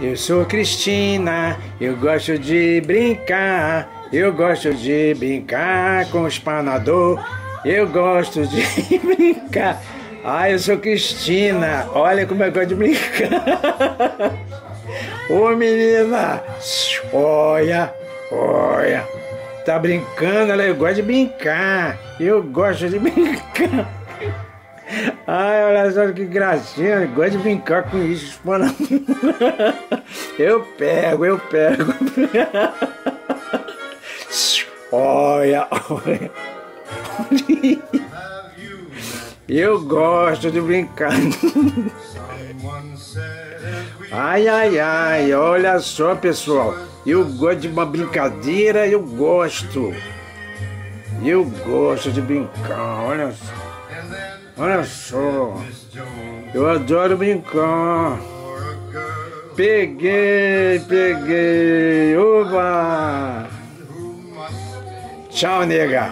Eu sou Cristina, eu gosto de brincar. Eu gosto de brincar com o espanador. Eu gosto de brincar. Ah, eu sou Cristina. Olha como eu gosto de brincar. Ô menina, olha, olha. Tá brincando, ela gosta de brincar. Eu gosto de brincar. Ai, olha só que gracinha, gosto de brincar com isso. Eu pego, eu pego. Olha, olha. Eu gosto de brincar. Ai, ai, ai, olha só, pessoal. Eu gosto de uma brincadeira, eu gosto. Eu gosto de brincar, olha só. Olha só. Eu adoro brincar. Peguei, peguei. Oba! Tchau, nega.